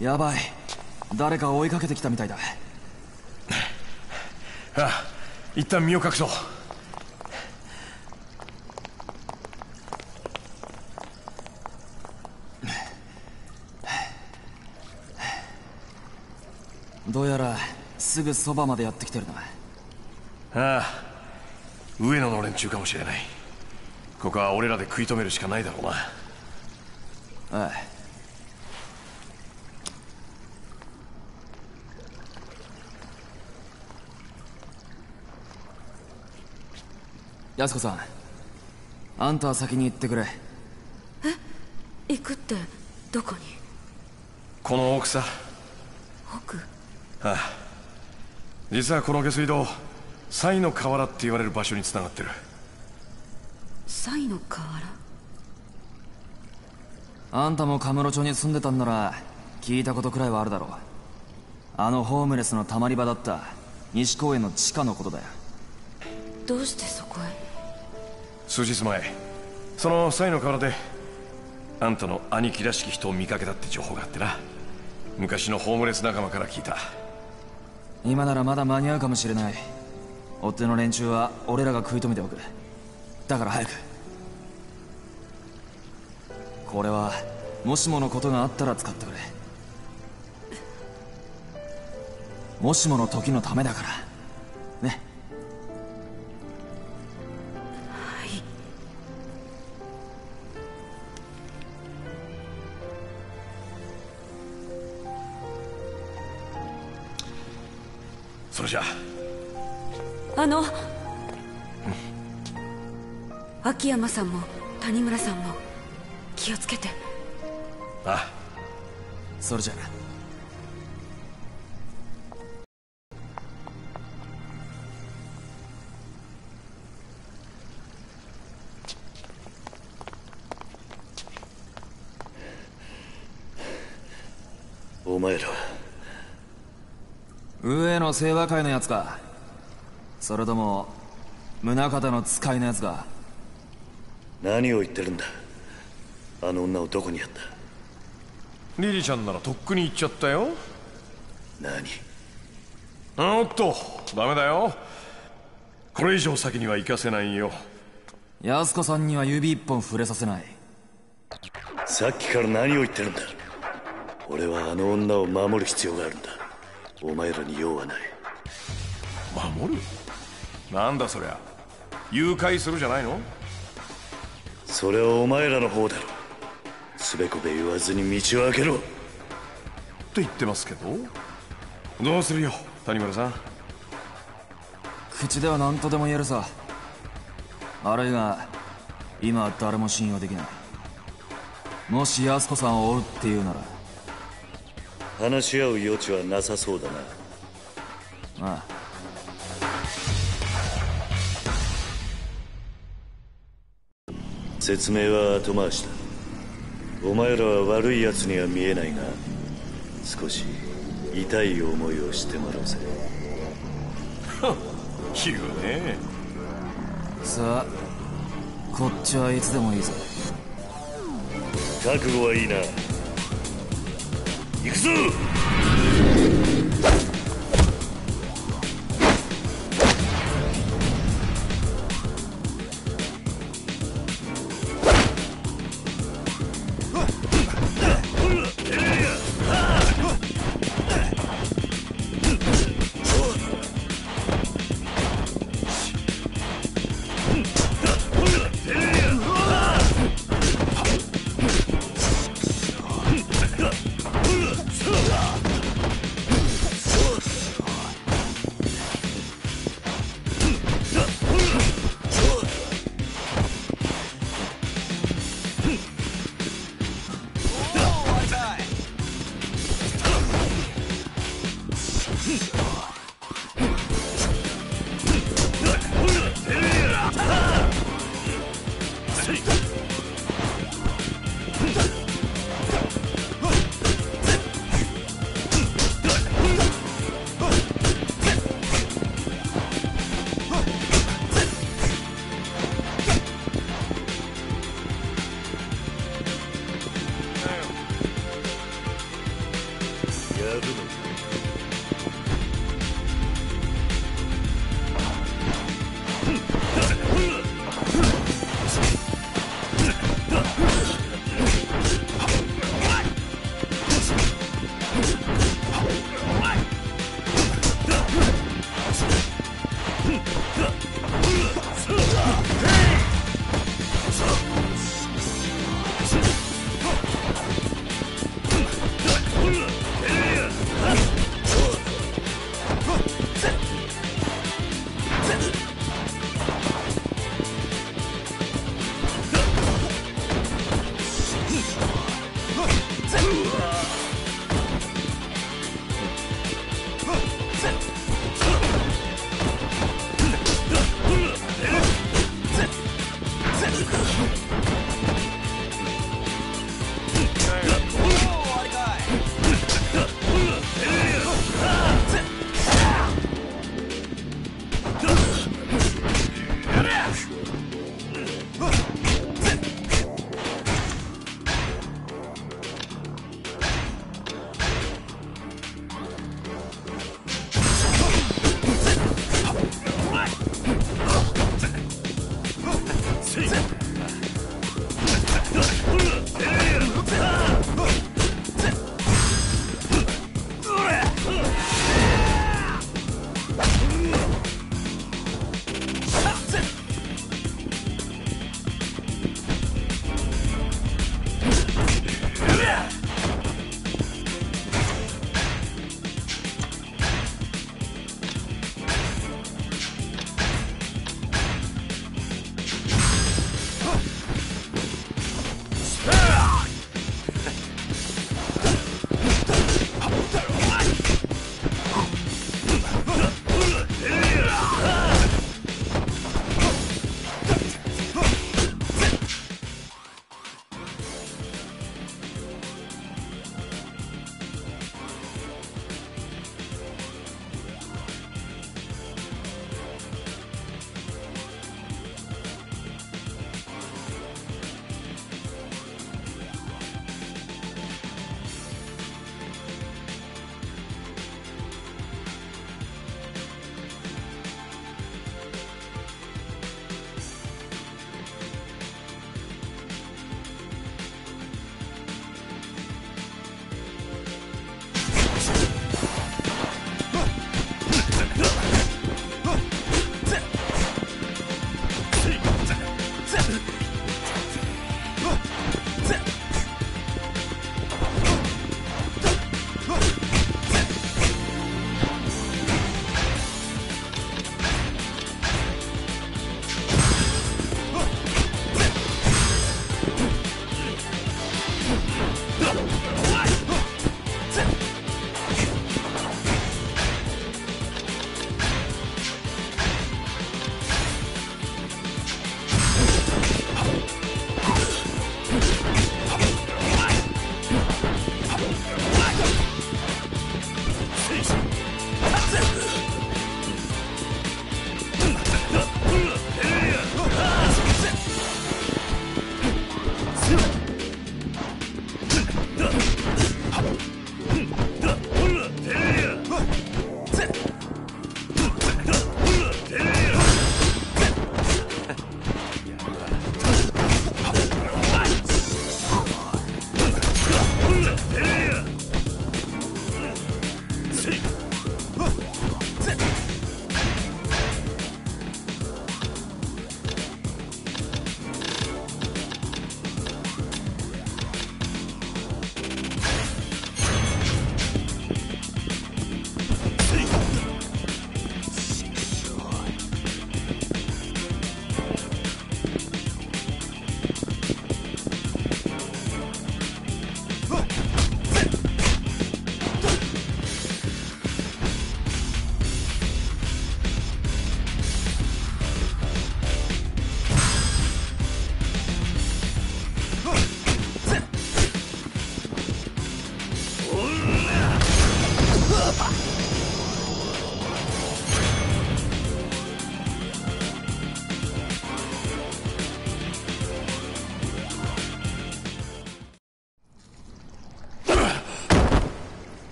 やばい。誰か追いかけてきたみたいだ。ああ一旦身を隠そう。どうやらすぐそばまでやってきてるな。ああ上野の連中かもしれない。ここは俺らで食い止めるしかないだろうな安子さん。あんたは先に行ってくれ。行くって？どこに？この奥さ奥？ああ。実はこの下水道西の河原って言われる場所につながってる。サイの河原あんたもカムロ町に住んでたんなら聞いたことくらいはあるだろう。あのホームレスのたまり場だった西公園の地下のことだよ。どうしてそこへ？数日前その西の河原であんたの兄貴らしき人を見かけたって情報があってな。昔のホームレス仲間から聞いた。今ならまだ間に合うかもしれない。追っ手の連中は俺らが食い止めておく。だから早く。これはもしものことがあったら使ってくれ。もしもの時のためだから。ね。っそれじゃ。あの。秋山さんも谷村さんも。気をつけて。あ。あそれじゃお前ら上野清和会のやつか。それとも宗像の使いのやつか。何を言ってるんだ。あの女をどこにやった。リリちゃんならとっくに行っちゃったよ。何？おっとダメだよ。これ以上先には行かせないよ。安子さんには指一本触れさせない。さっきから何を言ってるんだ。俺はあの女を守る必要があるんだお前らに用はない。守る？なんだそりゃ。誘拐するじゃないの？それはお前らの方だろ。つべこべ言わずに道を開けろ。って言ってますけど。どうするよ？谷村さん。口では何とでも言えるさ。あるいが今は誰も信用できない。もし安子さんを追うっていうなら話し合う余地はなさそうだな。ああ。説明は後回しだ。お前らは悪い奴には見えないが少し痛い思いをしてもらおうぜ。言うね。さあこっちはいつでもいいぜ覚悟はいいな行くぞ。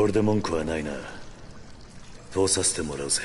これで文句はないな。通させてもらうぜ。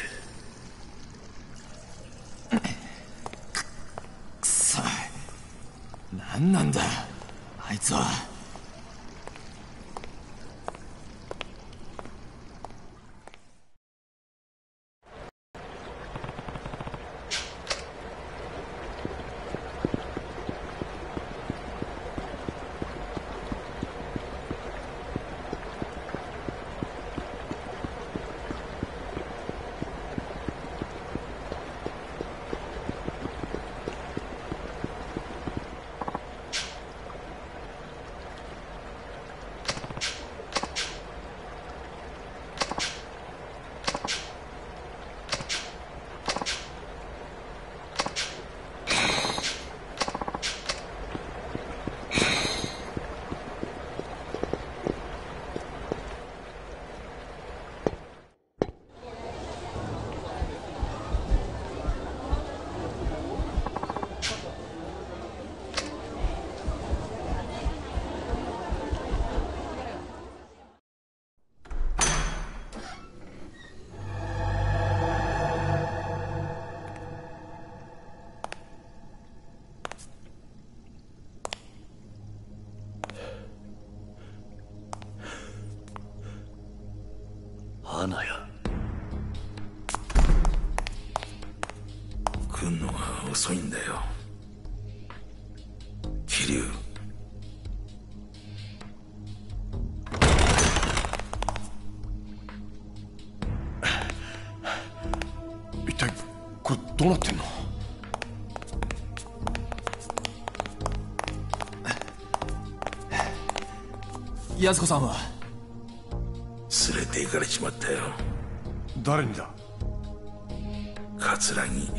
どうなってんの？安子さんは？連れて行かれちまったよ。誰にだ？桂木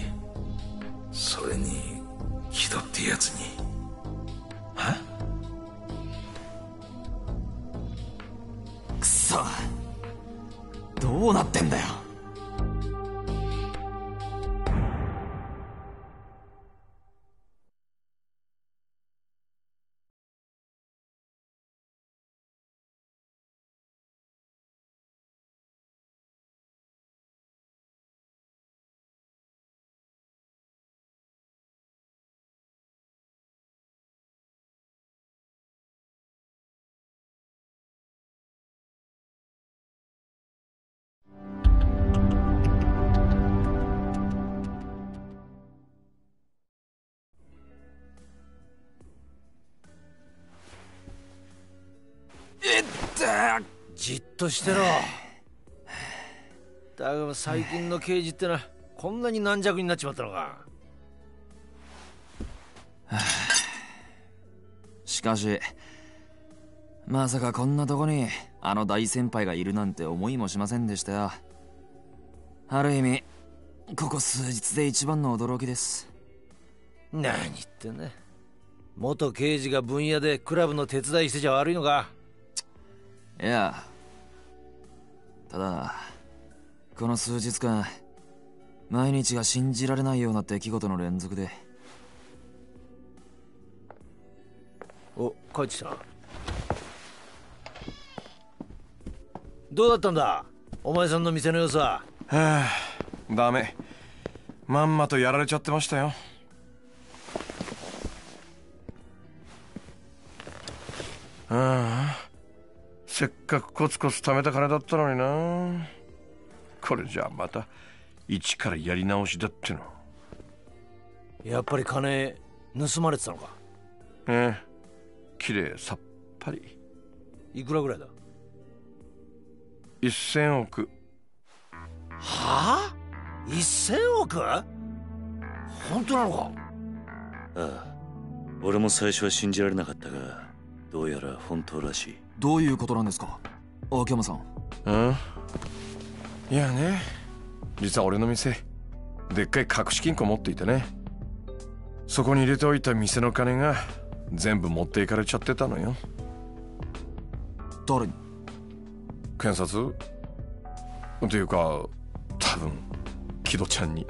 じっとしてろ。だが最近の刑事ってのはこんなに軟弱になっちまったのか。しかしまさかこんなとこにあの大先輩がいるなんて思いもしませんでしたよ。ある意味ここ数日で一番の驚きです。何言ってんだ。元刑事が分野でクラブの手伝いしてちゃ悪いのか。いやただこの数日間毎日が信じられないような出来事の連続で。お帰ってきたなどうだったんだ？お前さんの店の様子は？はあダメ。まんまとやられちゃってましたよ。ああせっかくコツコツ貯めた金だったのにな。これじゃあまた一からやり直しだっての。やっぱり金盗まれてたのか？ええ。綺麗さっぱり。いくらぐらいだ？1000億。はあ？1000億？本当なのか？ああ。俺も最初は信じられなかったがどうやら本当らしいどういうことなんですか？秋山さん。うん。いやね。実は俺の店でっかい隠し金庫持っていてね。そこに入れておいた店の金が全部持っていかれちゃってたのよ。誰に？検察？っていうか多分木戸ちゃんに。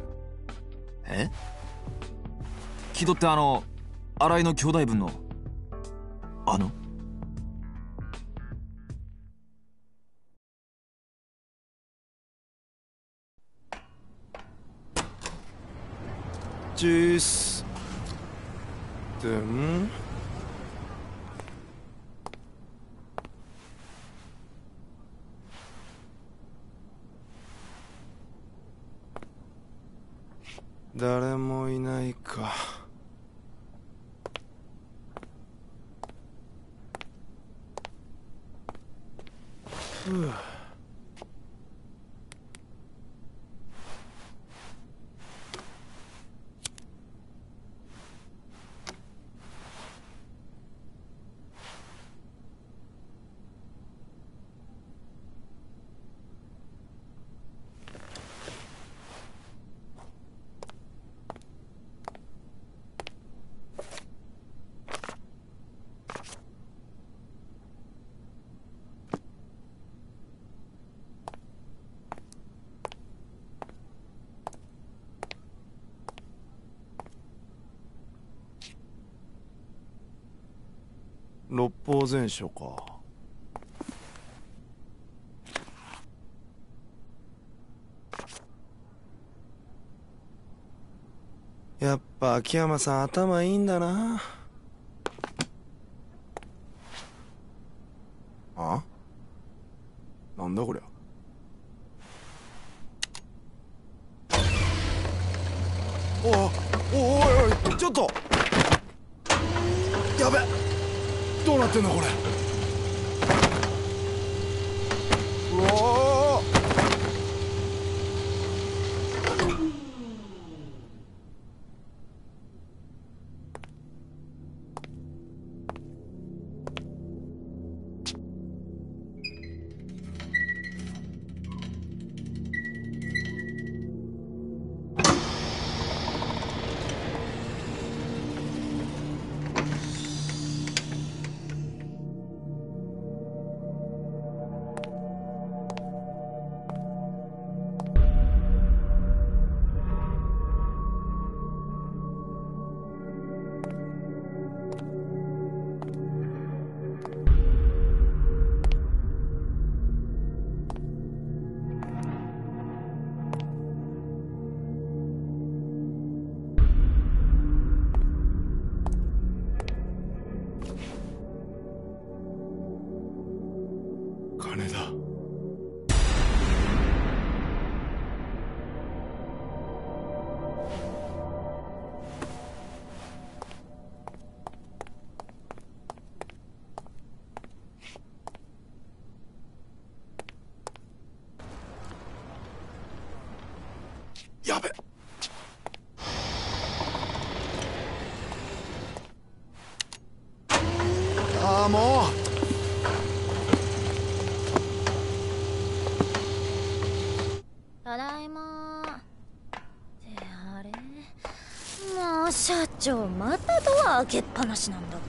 え？木戸ってあの新井の兄弟分のあの？チースでん六法全書か。やっぱ秋山さん頭いいんだな。開けっぱなしなんだか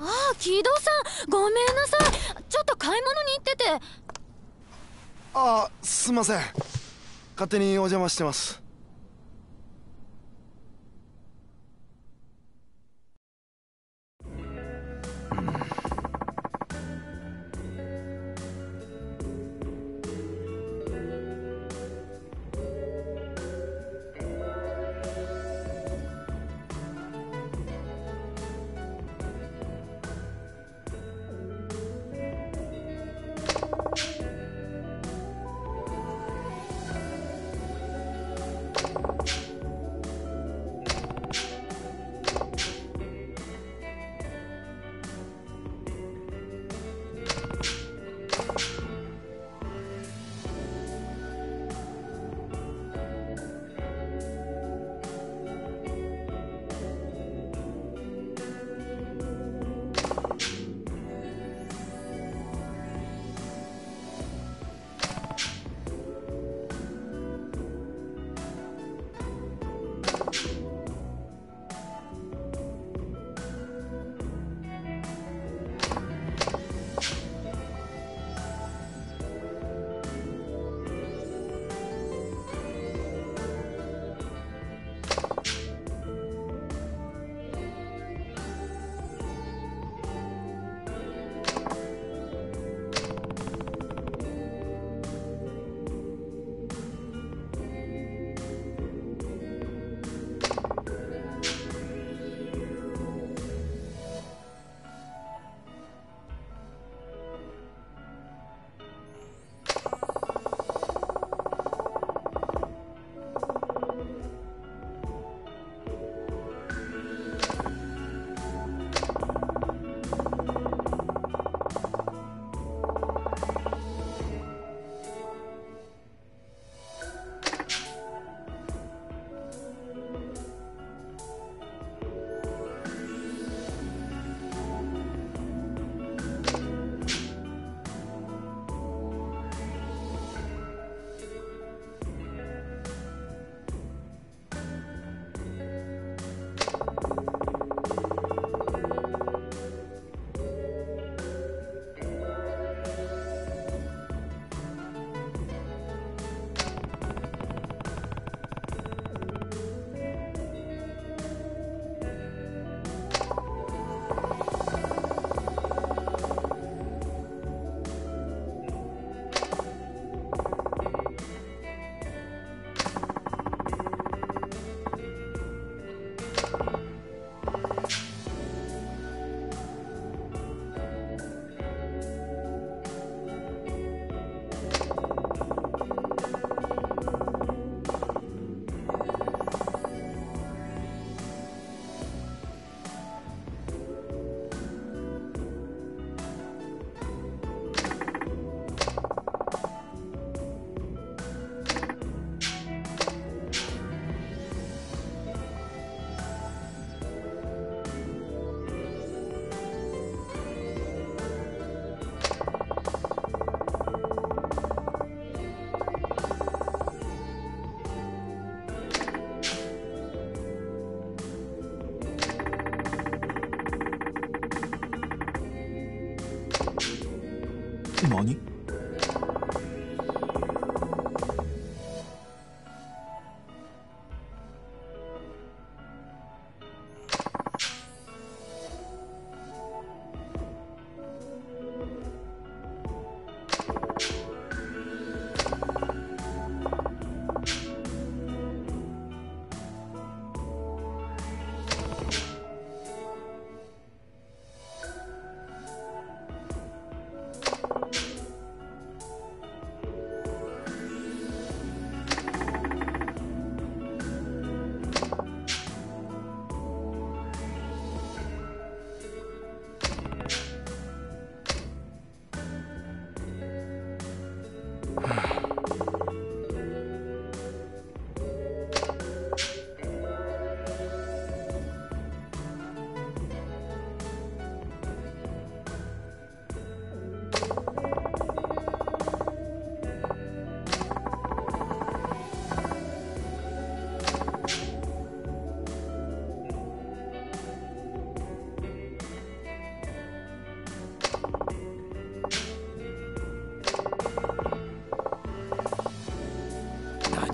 ら。ああ木戸さんごめんなさい。ちょっと買い物に行ってて。あすいません。勝手にお邪魔してます。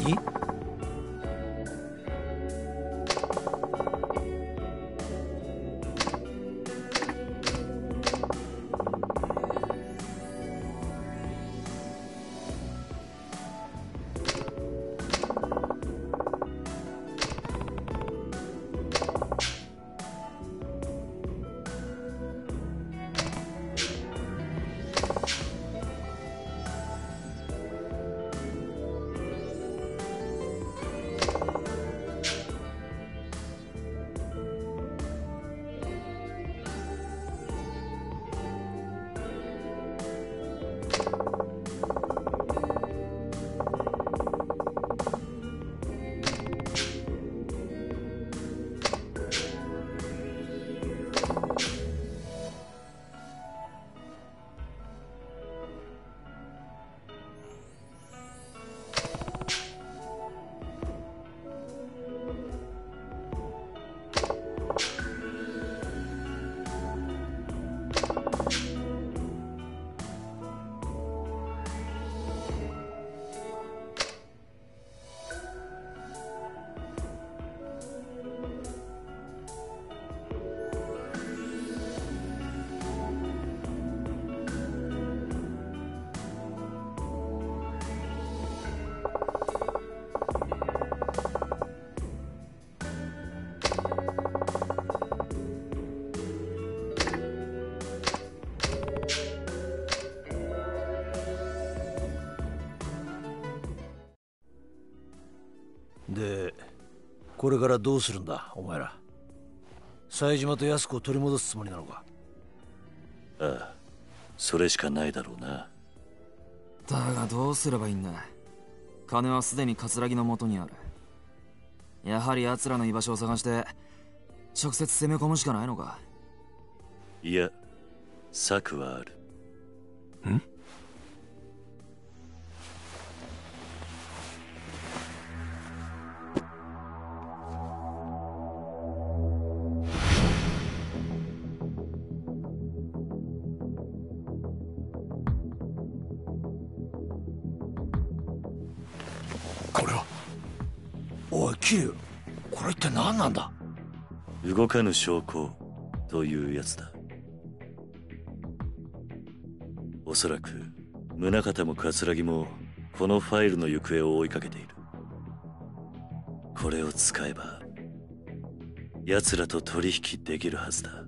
何これからどうするんだお前ら。冴島と安子を取り戻すつもりなのか？ああそれしかないだろうな。だがどうすればいいんだ？金はすでに葛城の元にある。やはり奴らの居場所を探して直接攻め込むしかないのか？いや策はある。こかぬ証拠というやつだ。おそらく宗像も葛城もこのファイルの行方を追いかけている。これを使えば奴らと取引できるはずだ。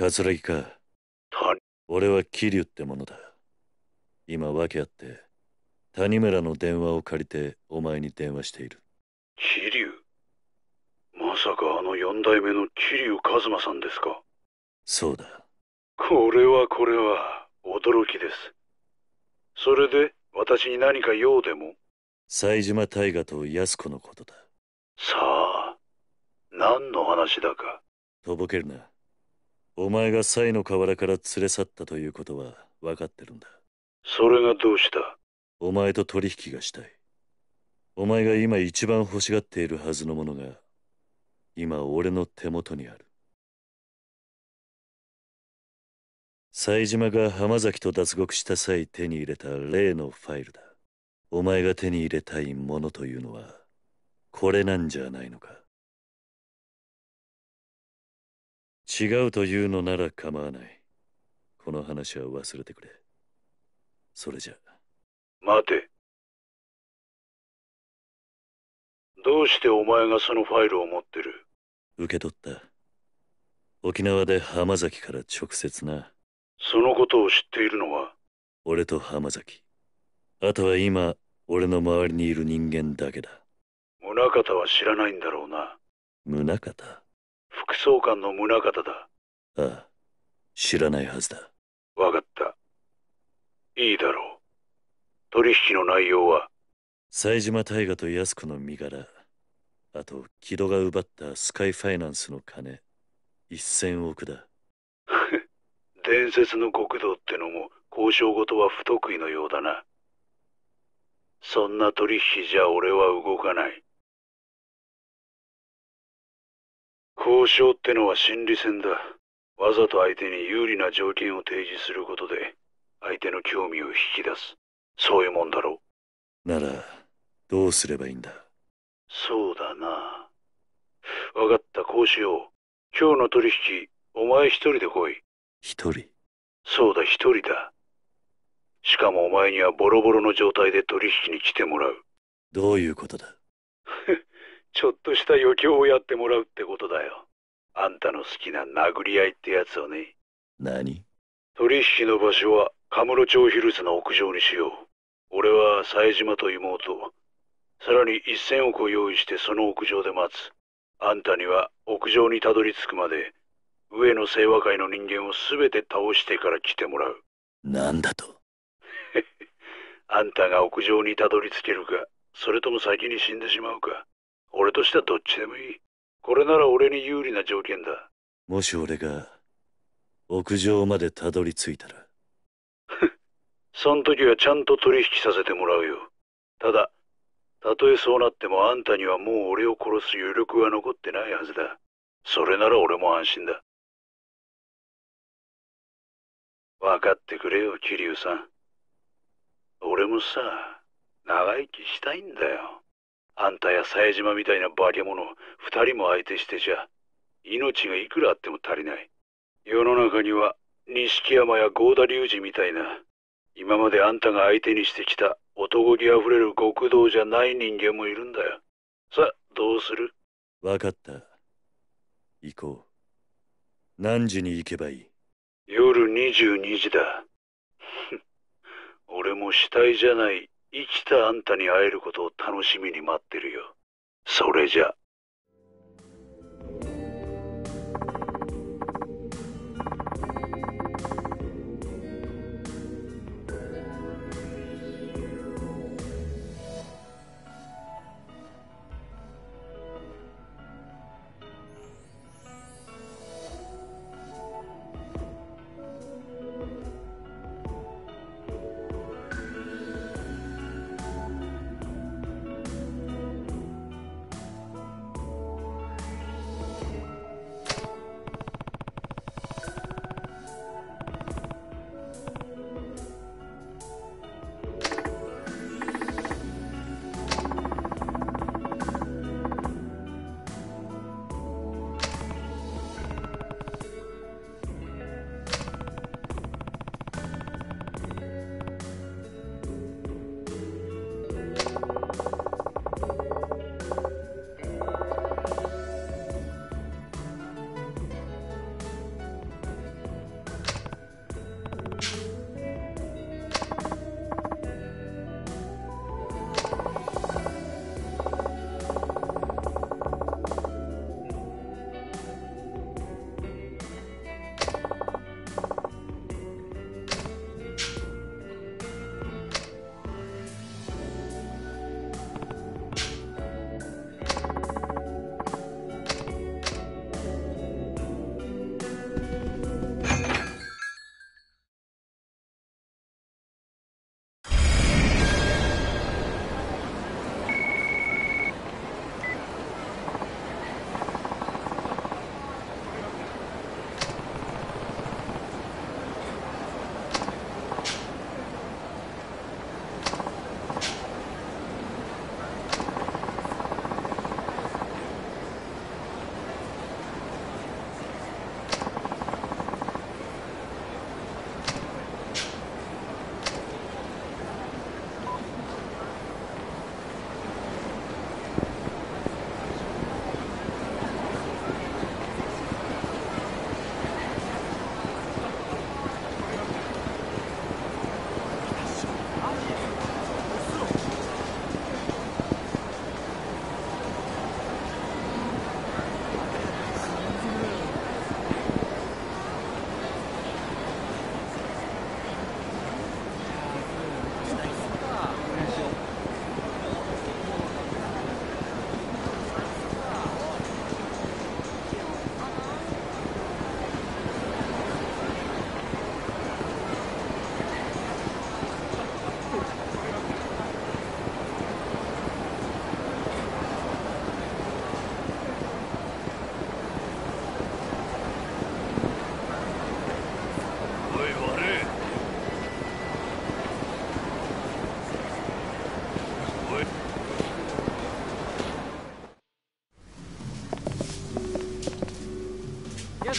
桂木か。俺は桐生ってものだ。今訳あって、谷村の電話を借りてお前に電話している。桐生？まさかあの四代目の桐生一馬さんですか？そうだ。これはこれは驚きです。それで私に何か用でも？冴島大河と安子のことだ。さあ、何の話だか。とぼけるな。お前が西の河原から連れ去ったということは分かってるんだ。それがどうした？お前と取引がしたい。お前が今一番欲しがっているはずのものが、今俺の手元にある。冴島が浜崎と脱獄した際手に入れた例のファイルだ。お前が手に入れたいものというのは、これなんじゃないのか？違うというのなら構わない。この話は忘れてくれ。それじゃ。待て。どうしてお前がそのファイルを持ってる？受け取った。沖縄で浜崎から直接な。そのことを知っているのは？俺と浜崎。あとは今、俺の周りにいる人間だけだ。宗方は知らないんだろうな。宗方副総監の宗方だ。ああ、知らないはずだ。わかった。いいだろう。取引の内容は？冴島大河と安子の身柄。あと、木戸が奪ったスカイファイナンスの金。1000億だ。伝説の極道ってのも交渉事は不得意のようだな。そんな取引じゃ俺は動かない。交渉ってのは心理戦だ。わざと相手に有利な条件を提示することで、相手の興味を引き出す。そういうもんだろなら、どうすればいいんだ？そうだな。わかった、こうしよう。今日の取引、お前一人で来い。一人？そうだ、一人だ。しかもお前にはボロボロの状態で取引に来てもらう。どういうことだ？ちょっとした余興をやってもらうってことだよ。あんたの好きな殴り合いってやつをね。何？取引の場所はカムロ町ヒルズの屋上にしよう。俺は冴島と妹。さらに1000億を用意してその屋上で待つ。あんたには屋上にたどり着くまで、上の清和会の人間を全て倒してから来てもらう。なんだと？あんたが屋上にたどり着けるか、それとも先に死んでしまうか。俺としてはどっちでもいい。これなら俺に有利な条件だ。もし俺が、屋上までたどり着いたら、そん時はちゃんと取引させてもらうよ。ただ、たとえそうなってもあんたにはもう俺を殺す余力は残ってないはずだ。それなら俺も安心だ。分かってくれよ、桐生さん。俺もさ、長生きしたいんだよ。あんたや冴島みたいな化け物、二人も相手してじゃ、命がいくらあっても足りない。世の中には、錦山や合田隆二みたいな、今まであんたが相手にしてきた男気あふれる極道じゃない人間もいるんだよ。さあ、どうする？わかった。行こう。何時に行けばいい？夜22時だ。俺も死体じゃない生きたあんたに会えることを楽しみに待ってるよ。それじゃ。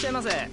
っしゃいませ。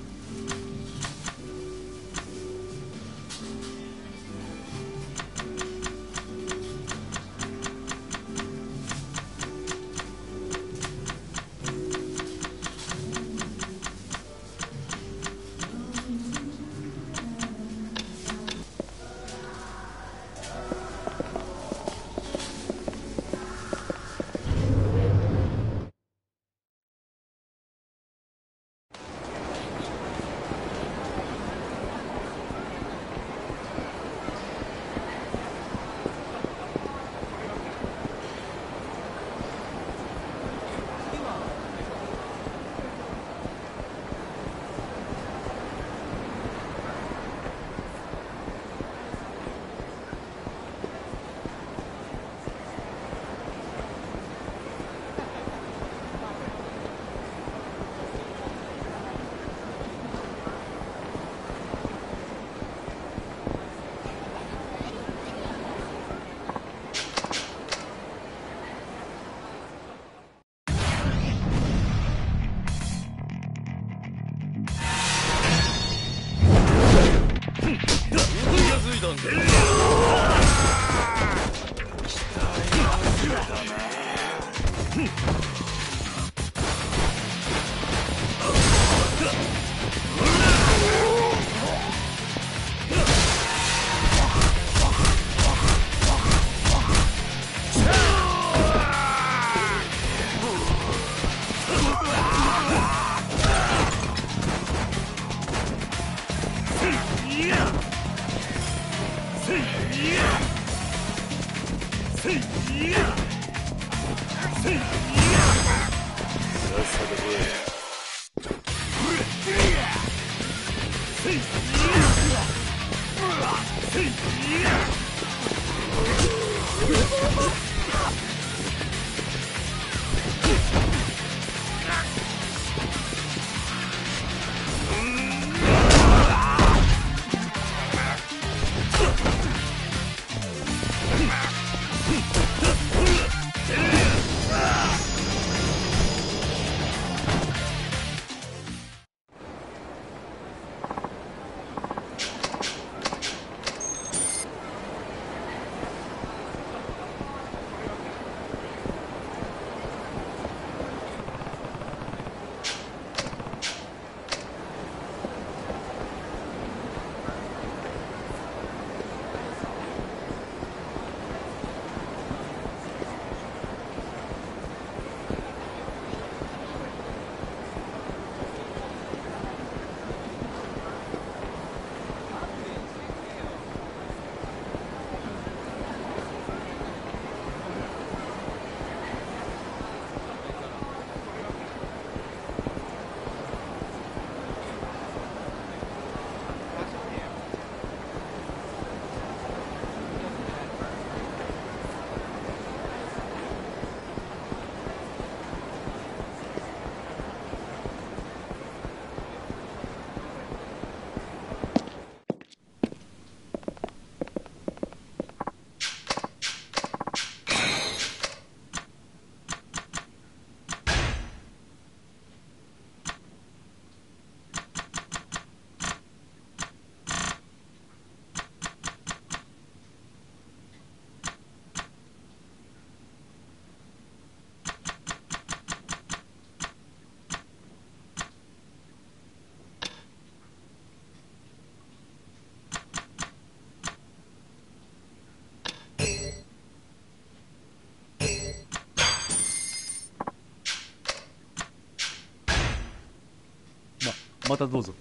またどうぞ。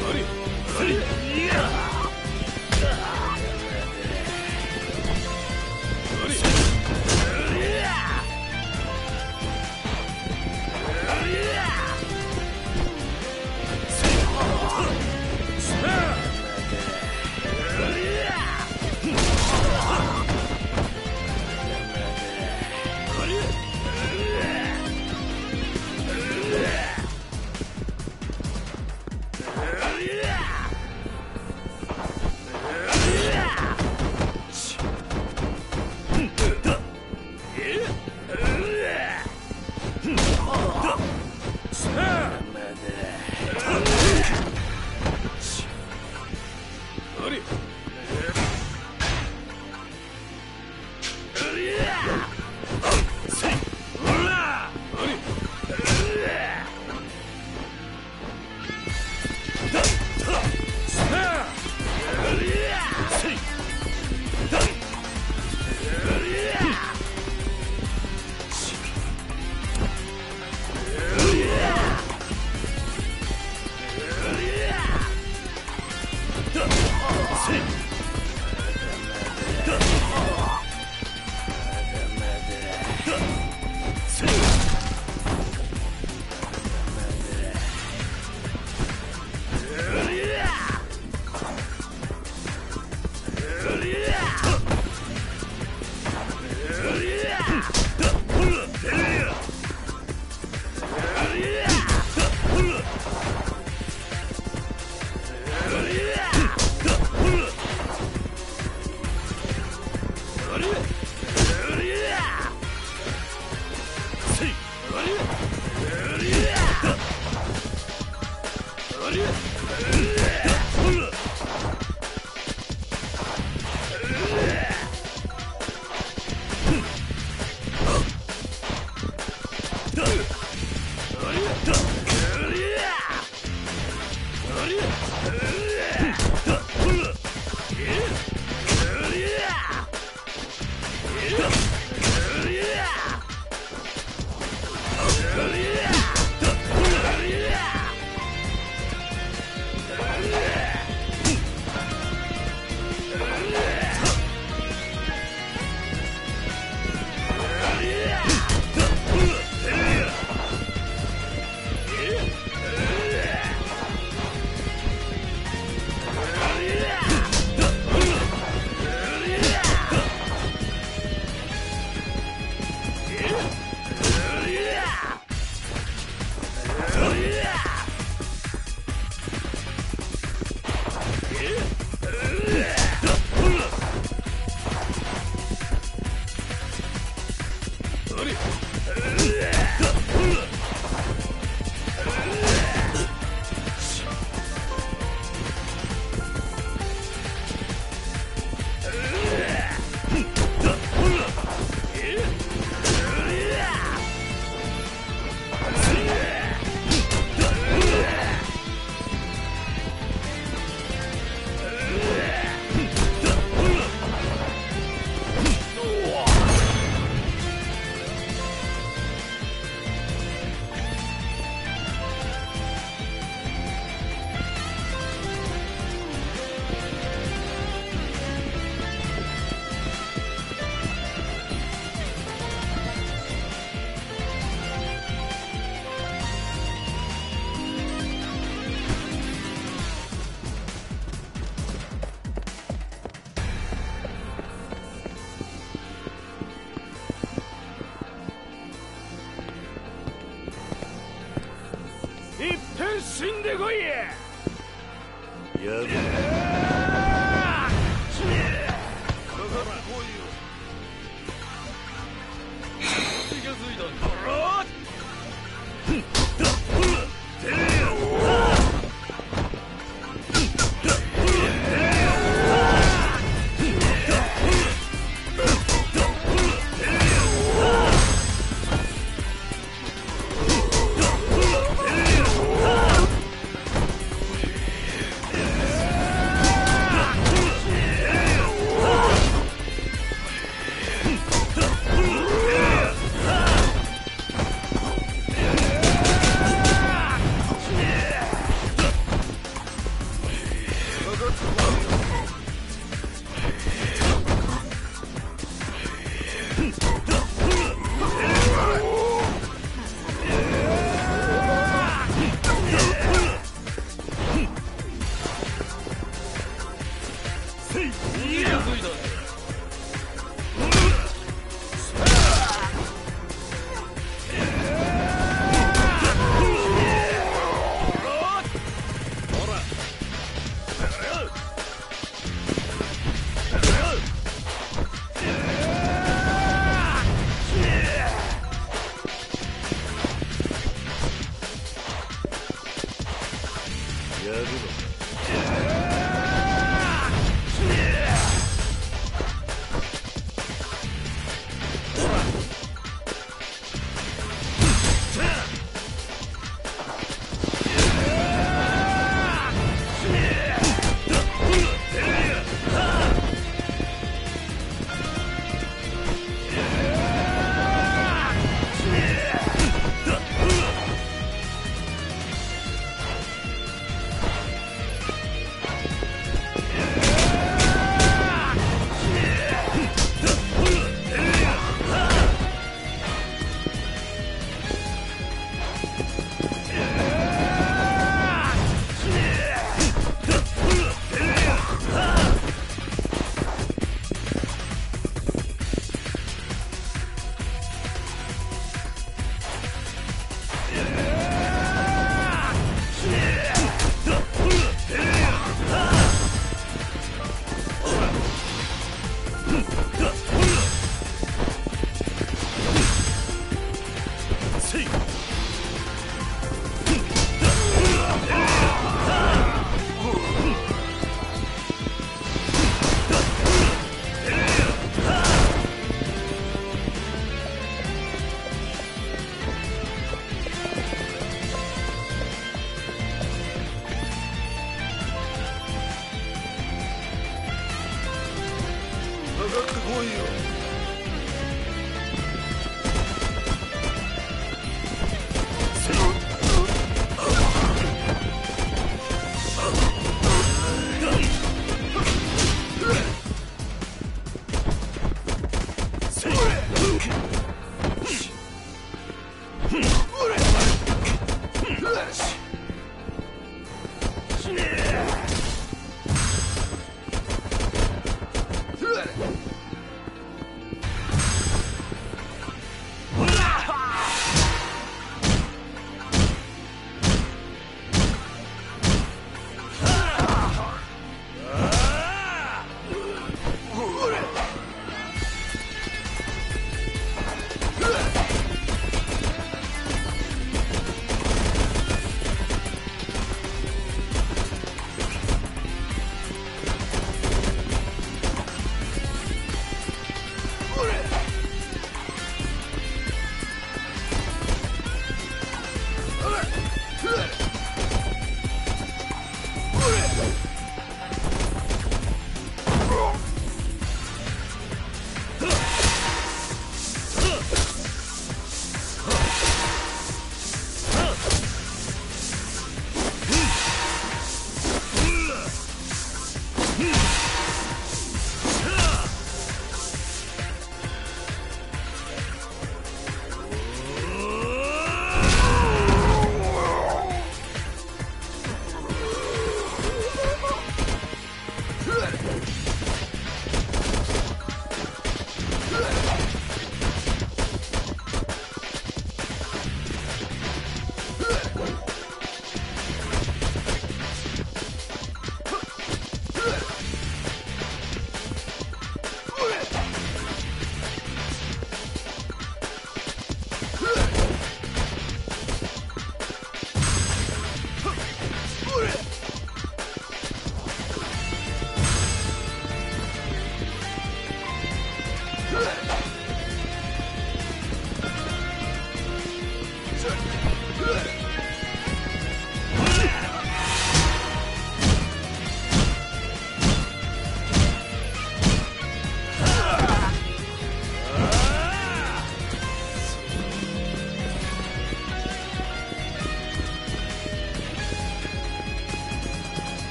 何？いっぺん死んでこいやや。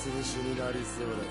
潰しになりそうだ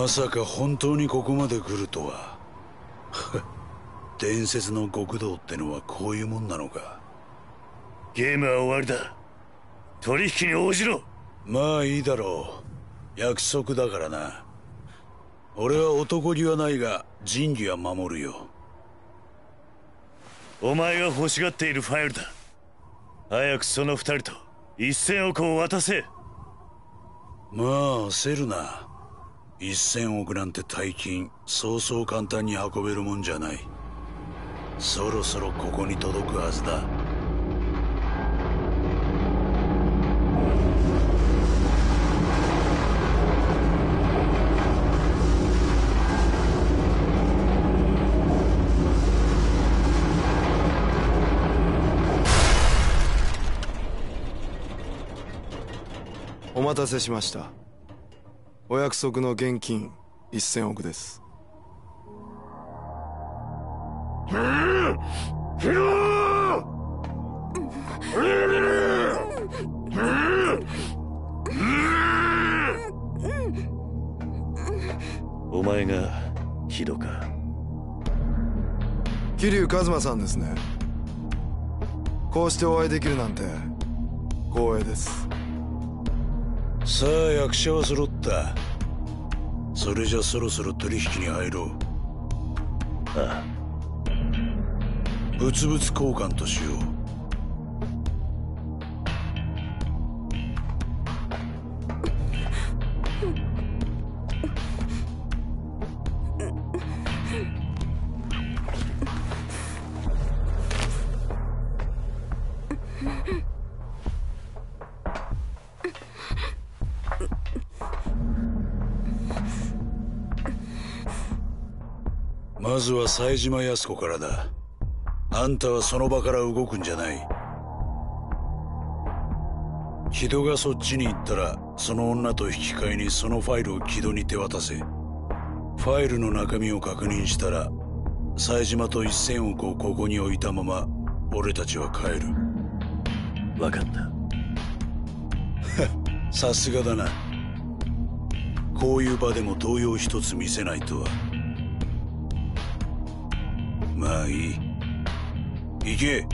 まさか本当にここまで来るとは。伝説の極道ってのはこういうもんなのか。ゲームは終わりだ。取引に応じろ。まあいいだろう。約束だからな。俺は男気はないが仁義は守るよ。お前が欲しがっているファイルだ。早くその二人と一千億を渡せ。まあ焦るな一千億なんて大金そうそう簡単に運べるもんじゃない。そろそろここに届くはずだ。お待たせしました。お約束の現金1000億です。お前がヒドか。桐生一馬さんですね。こうしてお会いできるなんて光栄ですさあ役者は揃った。それじゃそろそろ取引に入ろう。ああ。物々交換としよう。ずは冴島康子からだ。あんたはその場から動くんじゃない。木戸がそっちに行ったらその女と引き換えにそのファイルを木戸に手渡せ。ファイルの中身を確認したら冴島と1000億をここに置いたまま俺たちは帰る。分かった。さすがだな。こういう場でも動揺一つ見せないとはまあいい。行け。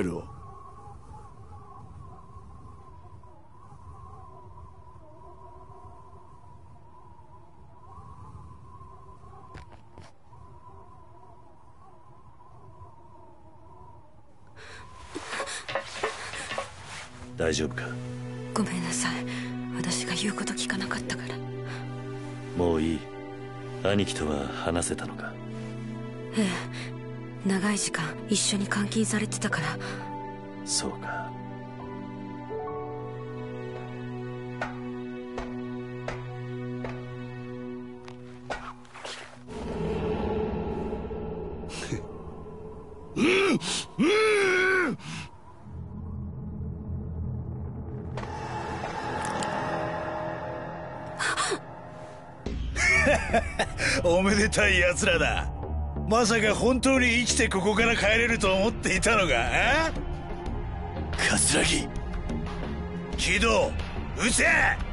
イルを大丈夫か？ごめんなさい。私が言うこと聞かなかったから。もういい。兄貴とは話せたのか？ええ長い時間一緒に監禁されてたから。そうか。おめでたい奴らだまさか本当に生きてここから帰れると思っていたのか？あ桂木木戸撃て！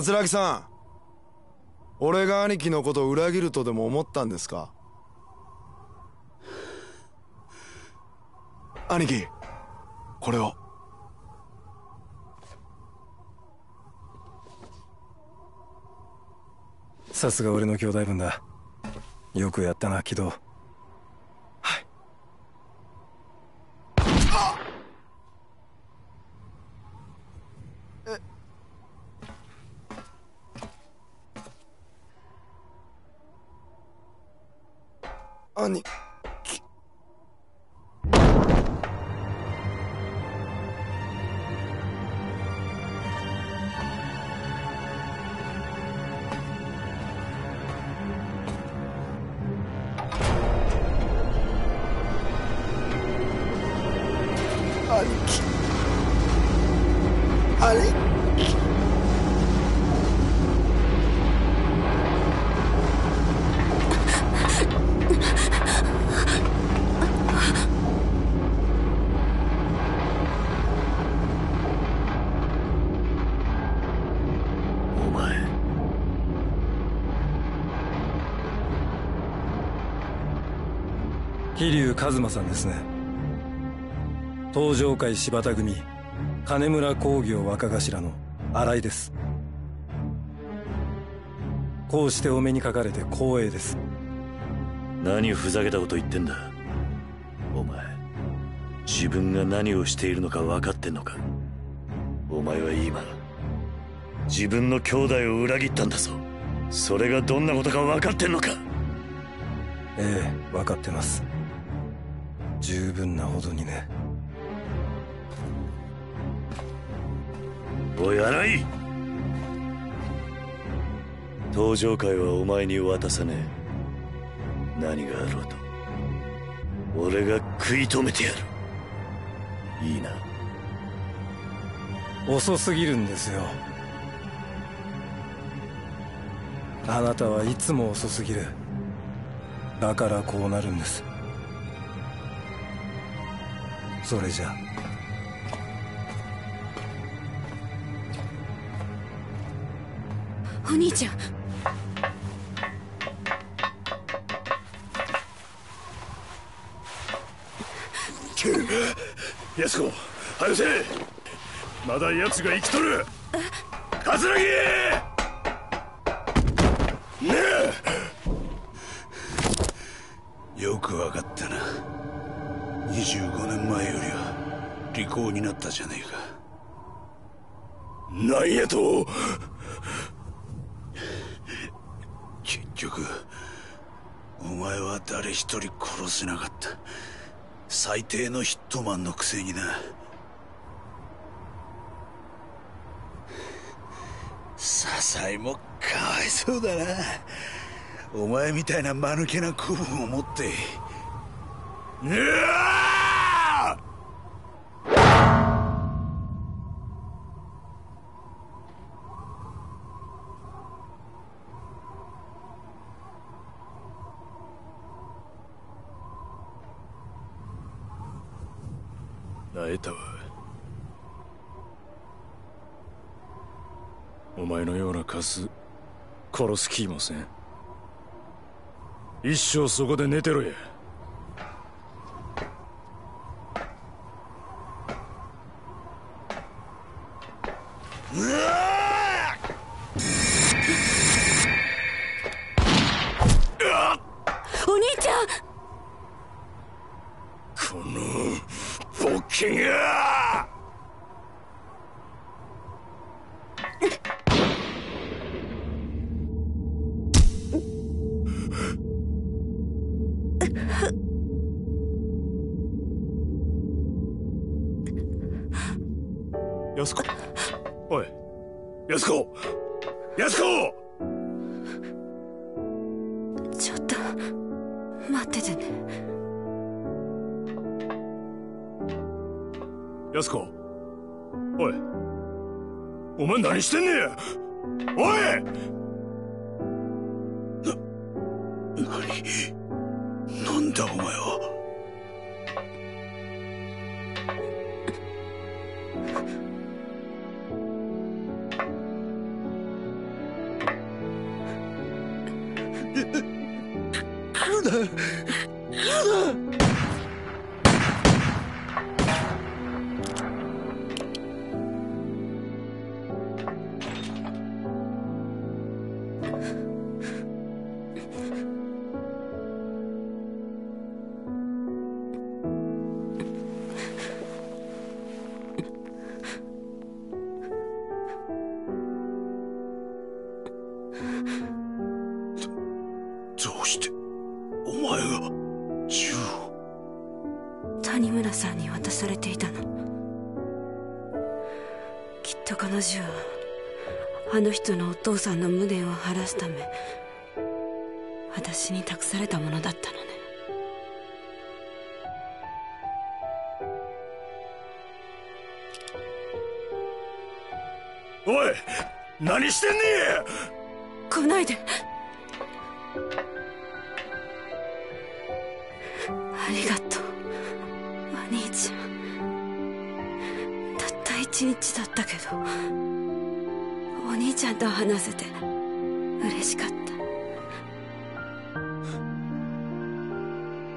桂木さん俺が兄貴のことを裏切るとでも思ったんですか？兄貴これを。さすが俺の兄弟分だ。よくやったな木戸さんですね。東上会柴田組金村工業若頭の新井です。こうしてお目にかかれて光栄です。何ふざけたこと言ってんだ。お前自分が何をしているのか分かってんのか。お前は今自分の兄弟を裏切ったんだぞ。それがどんなことか分かってんのか。ええ分かってます十分なほどにね。おい荒井登場会はお前に渡さねえ。何があろうと。俺が食い止めてやる。いいな。遅すぎるんですよ。あなたはいつも遅すぎる。だからこうなるんですそれじゃ。お兄ちゃん。安子早せまだ奴が生きとる。桂木利口になったじゃねえか。なんやと。結局お前は誰一人殺せなかった。最低のヒットマンのくせにな。笹井もかわいそうだな。お前みたいな間抜けな子分を持って。うわ会えたわ。お前のようなカス殺す気もせん。一生そこで寝てろや。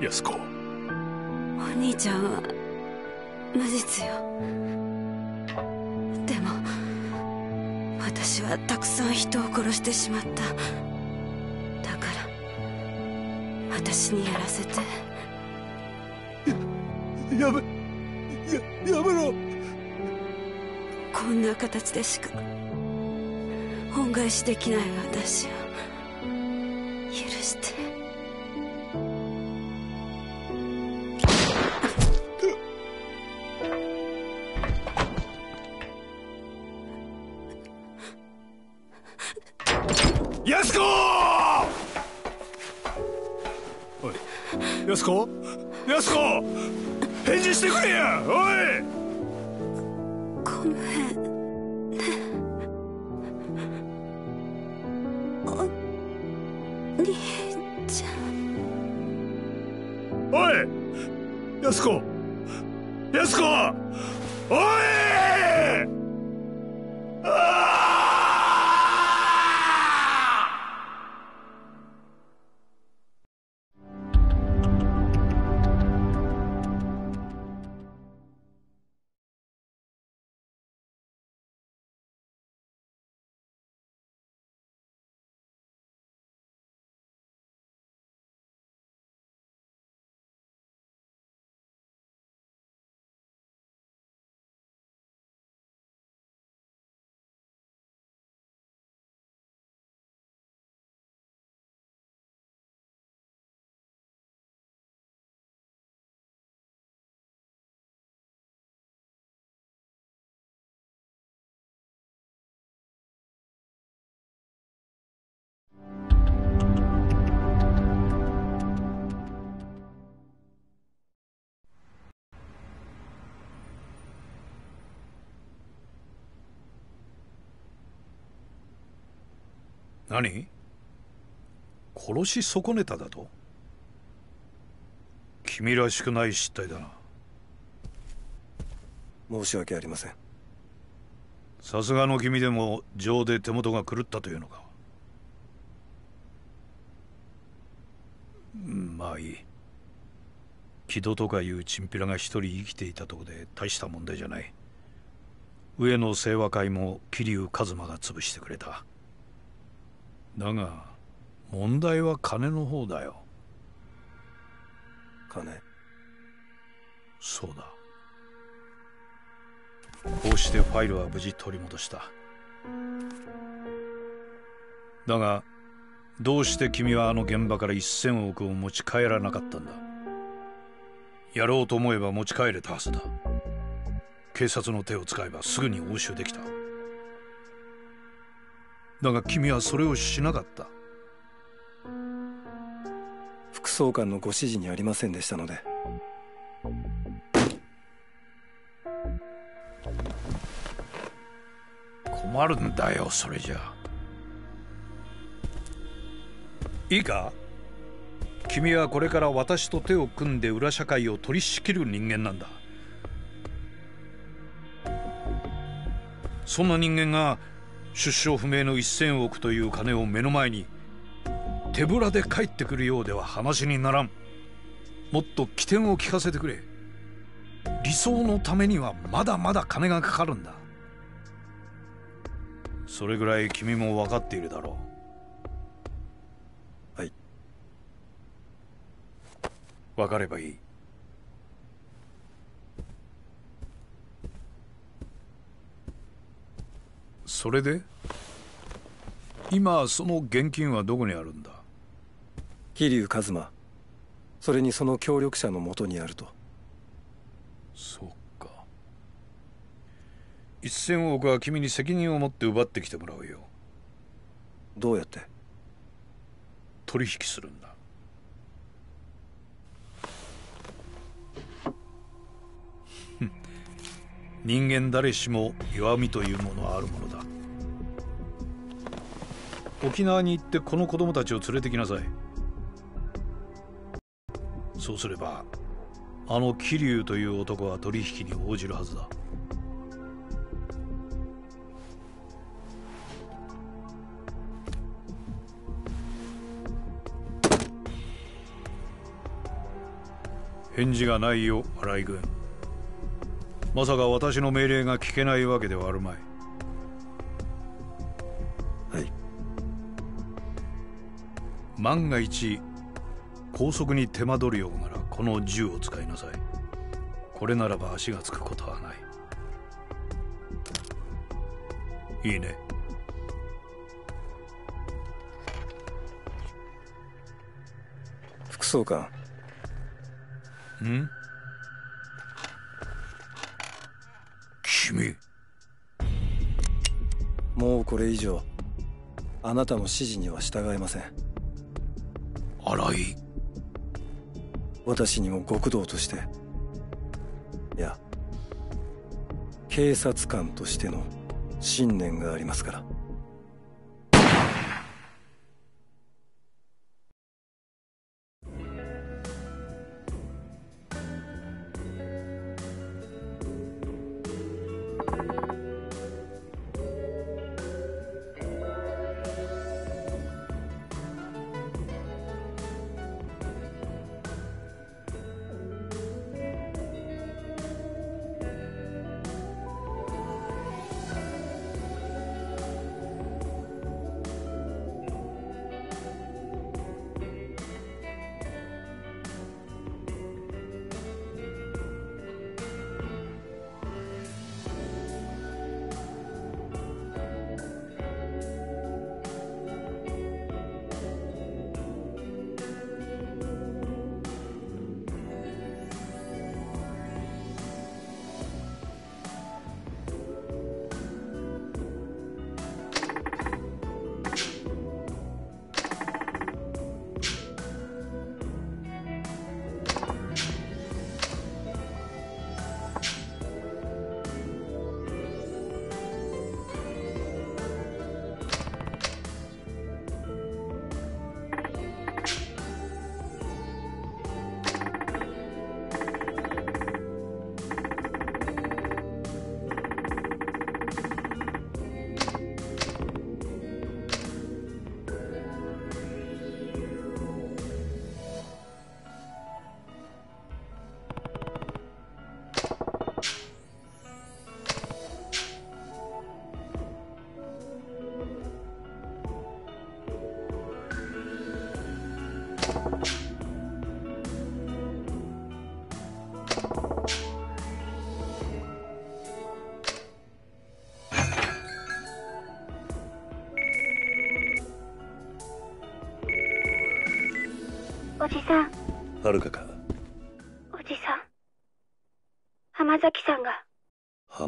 安子。お兄ちゃんは無実よ。でも私はたくさん人を殺してしまった。だから私にやらせて。やめややめろ。こんな形でしか恩返しできない私をやすこやすこ返事してくれや！おい！何？殺し損ねただと？君らしくない失態だな。申し訳ありません。さすがの君でも情で手元が狂ったというのか。うんまあいい。木戸とかいうチンピラが一人生きていたとこで大した問題じゃない。上野清和会も桐生一馬が潰してくれただが問題は金の方だよ。金？そうだ。こうしてファイルは無事取り戻した。だがどうして君はあの現場から1000億を持ち帰らなかったんだ？やろうと思えば持ち帰れたはずだ。警察の手を使えばすぐに押収できただが君はそれをしなかった。副総監のご指示にありませんでしたので。困るんだよそれじゃ。いいか？君はこれから私と手を組んで裏社会を取り仕切る人間なんだ。そんな人間が出生不明の1000億という金を目の前に手ぶらで帰ってくるようでは話にならん。もっと起点を聞かせてくれ。理想のためにはまだまだ金がかかるんだ。それぐらい君も分かっているだろう。はい。分かればいい。それで？今その現金はどこにあるんだ？桐生一馬。それにその協力者のもとにあると。そうか。1000億は君に責任を持って奪ってきてもらうよ。どうやって？取引するんだ人間誰しも弱みというものはあるものだ。沖縄に行ってこの子供たちを連れてきなさい。そうすればあの桐生という男は取引に応じるはずだ。返事がないよ荒井君まさか私の命令が聞けないわけではあるまい。はい。万が一高速に手間取るようならこの銃を使いなさい。これならば足がつくことはない。いいね。副総監。ん？君もうこれ以上あなたの指示には従えません。荒井。私にも極道として。いや警察官としての信念がありますから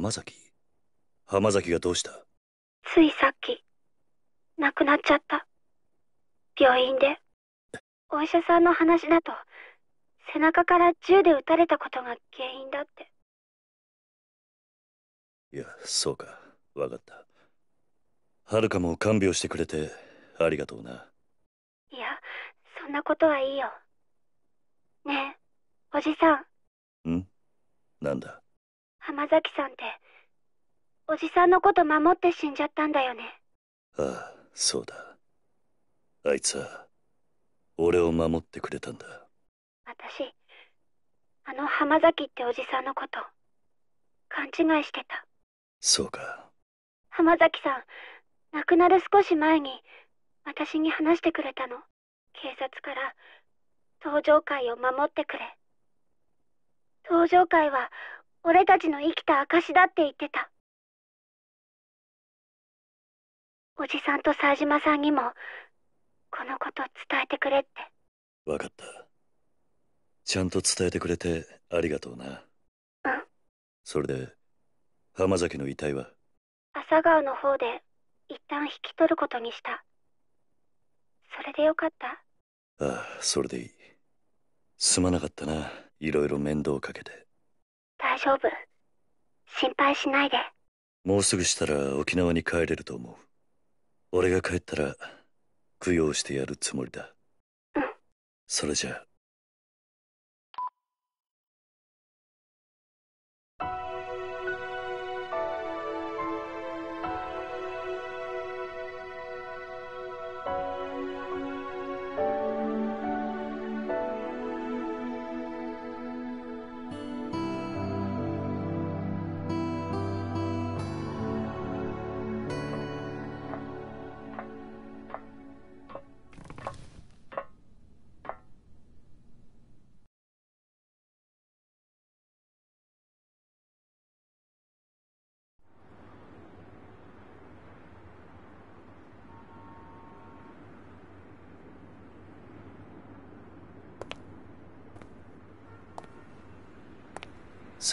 浜崎？浜崎がどうした？ついさっき亡くなっちゃった。病院で。お医者さんの話だと背中から銃で撃たれたことが原因だって。いやそうか。わかった。はるかも看病してくれてありがとうな。いやそんなことはいいよ。ねえおじさん。ん？なんだ？浜崎さんっておじさんのこと守って死んじゃったんだよね。ああそうだ。あいつは俺を守ってくれたんだ。私あの浜崎っておじさんのこと勘違いしてた。そうか。浜崎さん亡くなる少し前に私に話してくれたの。警察から登場会を守ってくれ。登場会は俺たちの生きた証だって言ってた。おじさんと冴島さんにもこのこと伝えてくれって。わかった。ちゃんと伝えてくれてありがとうな。うん。それで浜崎の遺体は？朝顔の方で一旦引き取ることにした。それでよかった？ああそれでいい。すまなかったな。いろいろ面倒かけて大丈夫。心配しないで。もうすぐしたら沖縄に帰れると思う。俺が帰ったら供養してやるつもりだ。うん。それじゃあ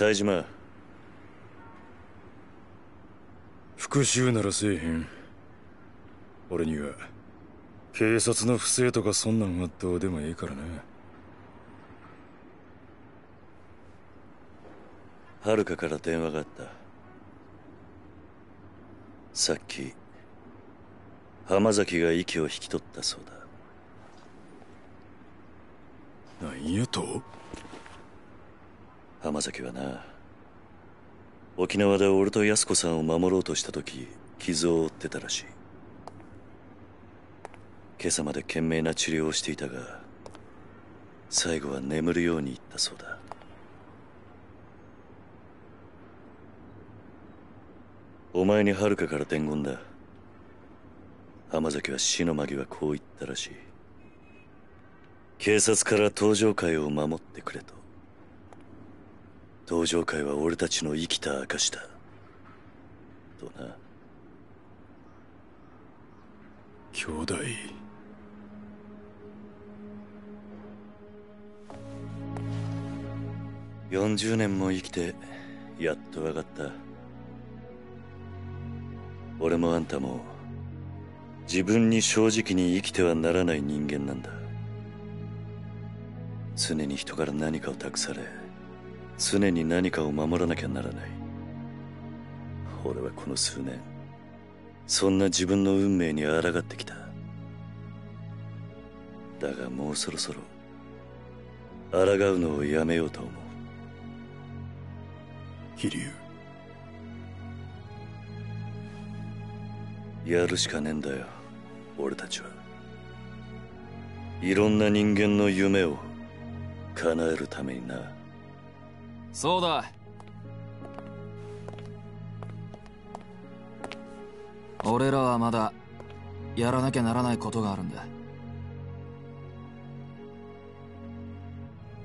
冴島復讐ならせえへん。俺には警察の不正とかそんなんはどうでもええからな。遥から電話があった。さっき浜崎が息を引き取ったそうだ。何やと？浜崎はな沖縄で俺と安子さんを守ろうとした時傷を負ってたらしい。今朝まで懸命な治療をしていたが最後は眠るように言ったそうだ。お前に遥から伝言だ。浜崎は死の間際こう言ったらしい。警察から登場会を守ってくれと。登場会は俺たちの生きた証だ。とな？兄弟。40年も生きてやっと分かった。俺もあんたも自分に正直に生きてはならない人間なんだ。常に人から何かを託され常に何かを守らなきゃならない。俺はこの数年そんな自分の運命に抗ってきた。だがもうそろそろ抗うのをやめようと思う。飛竜やるしかねえんだよ俺たちは。いろんな人間の夢を叶えるためになそうだ。俺らはまだやらなきゃならないことがあるんだ。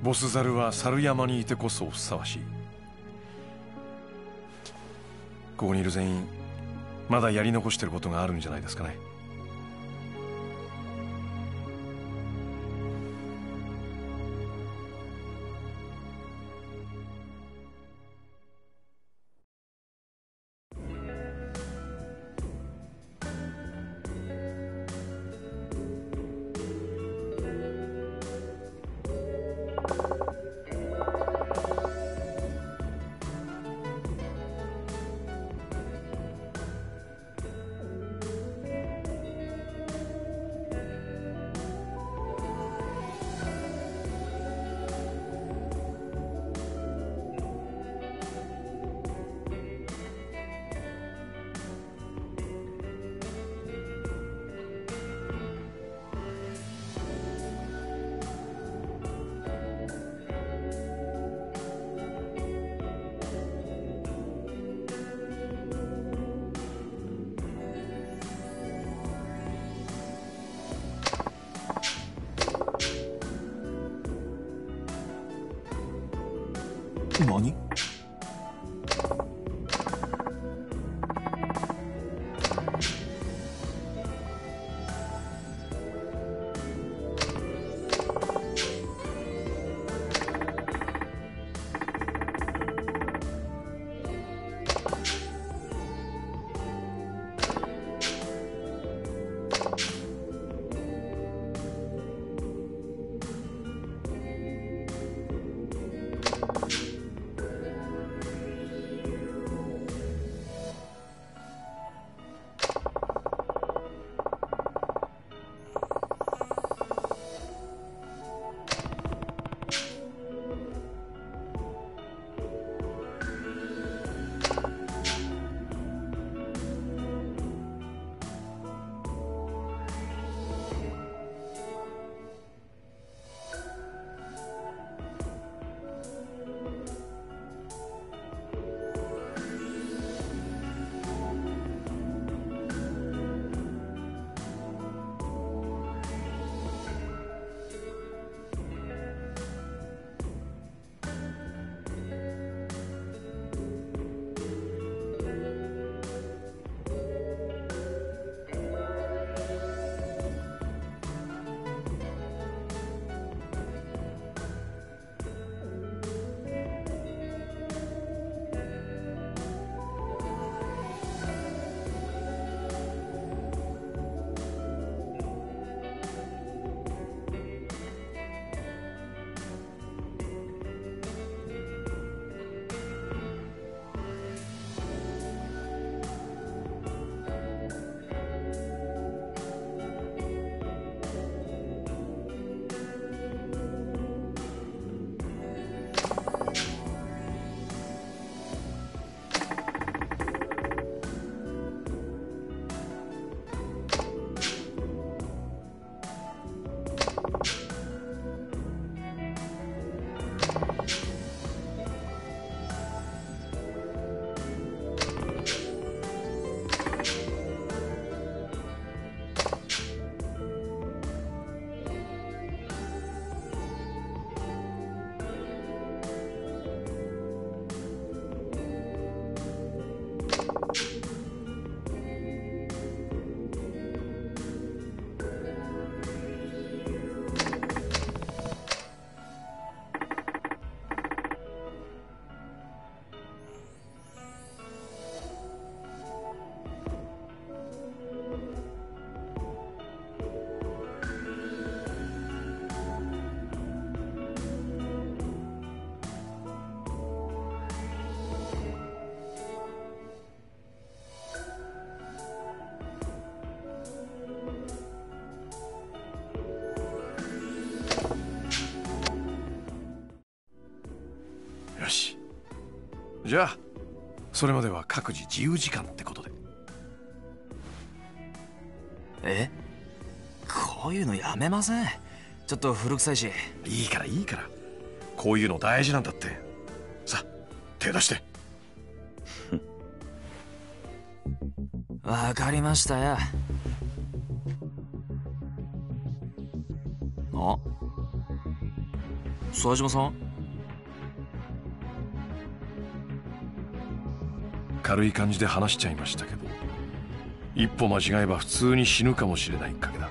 ボスザルは猿山にいてこそふさわしい。ここにいる全員まだやり残してることがあるんじゃないですかね。じゃあそれまでは各自自由時間ってことで。え？こういうのやめません。ちょっと古臭いし。いいからいいから。こういうの大事なんだって。さ手出して。わかりましたよあ？沢島さん？軽い感じで話しちゃいましたけど一歩間違えば普通に死ぬかもしれない賭けだ。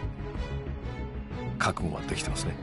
覚悟はできてますね。